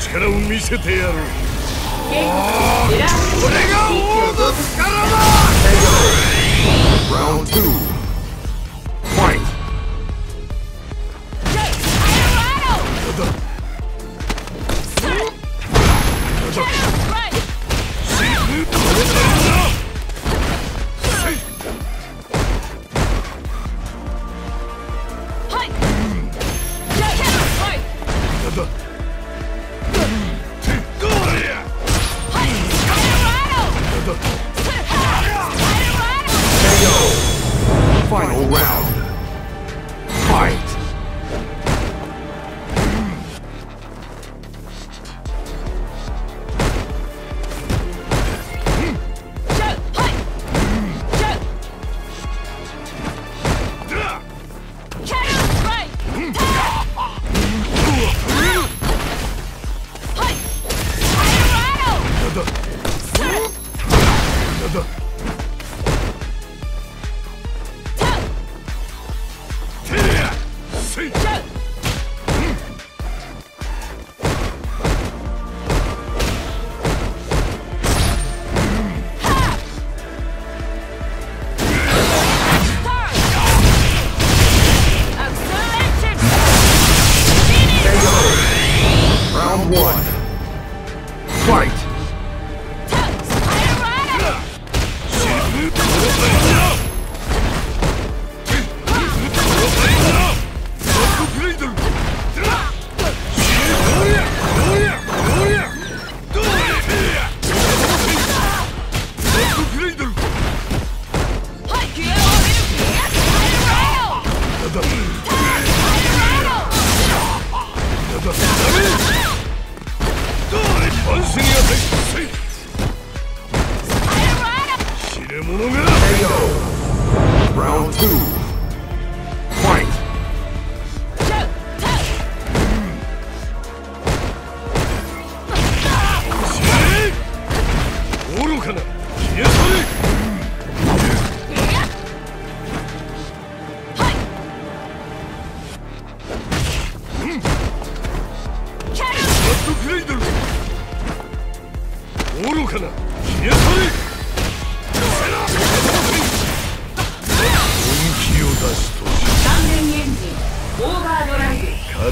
力を見せてやろう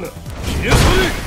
消え去れ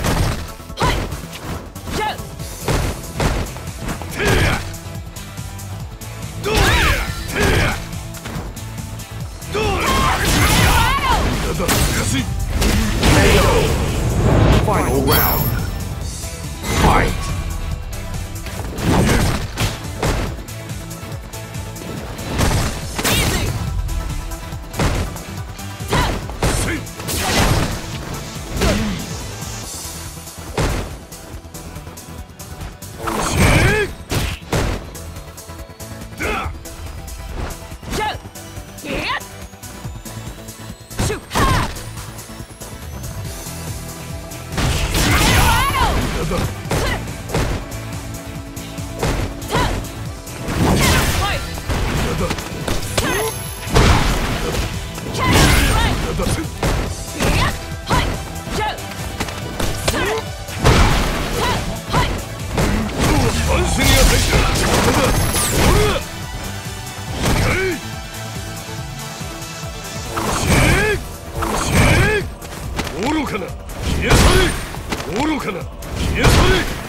愚かな消え去れ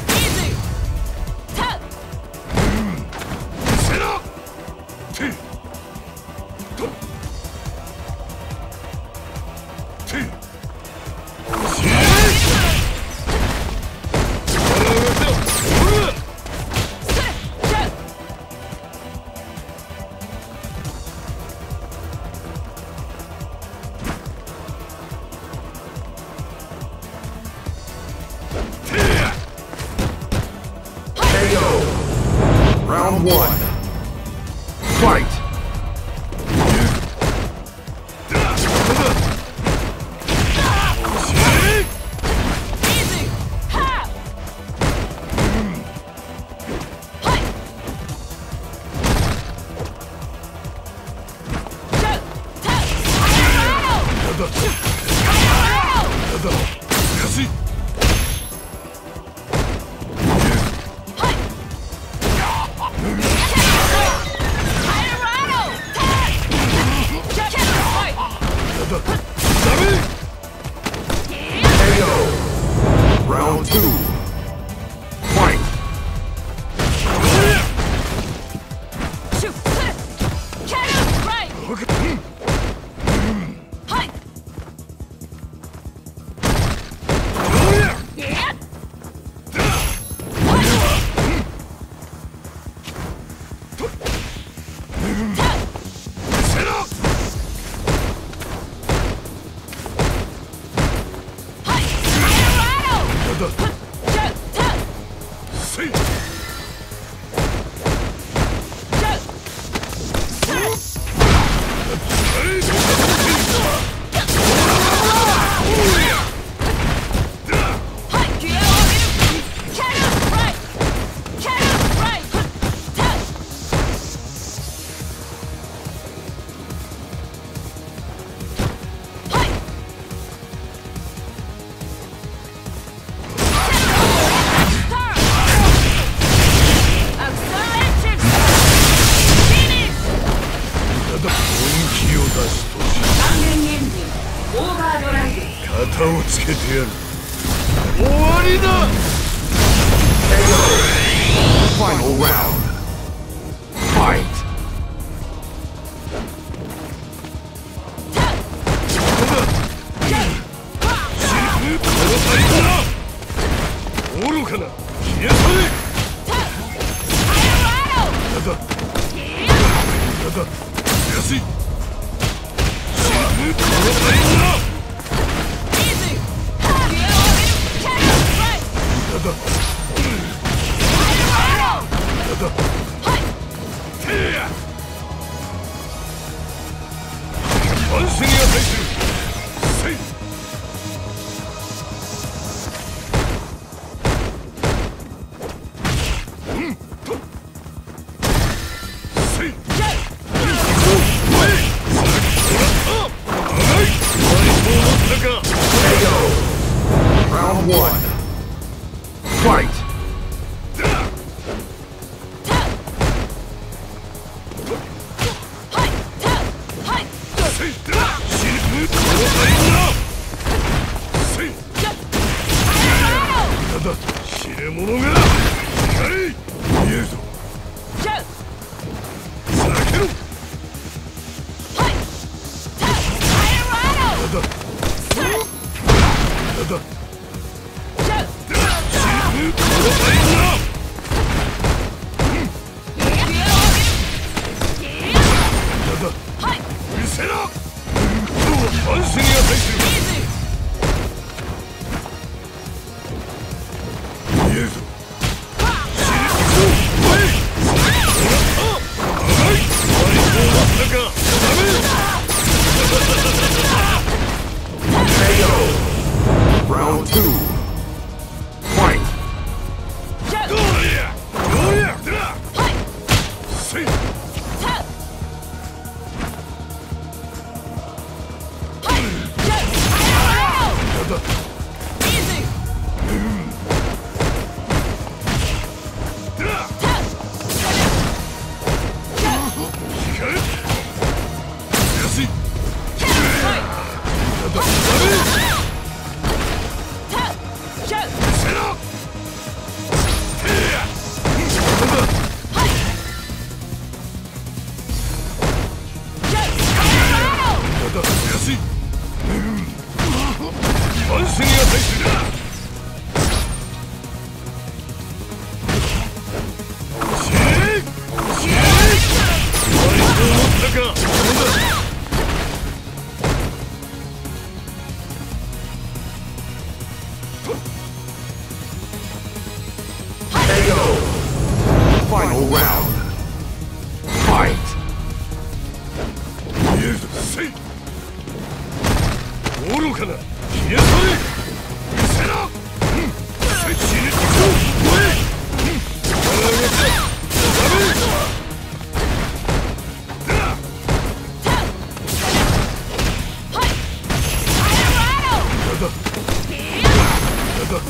시せい que dizer, merda! live. 安心安心が入てるだ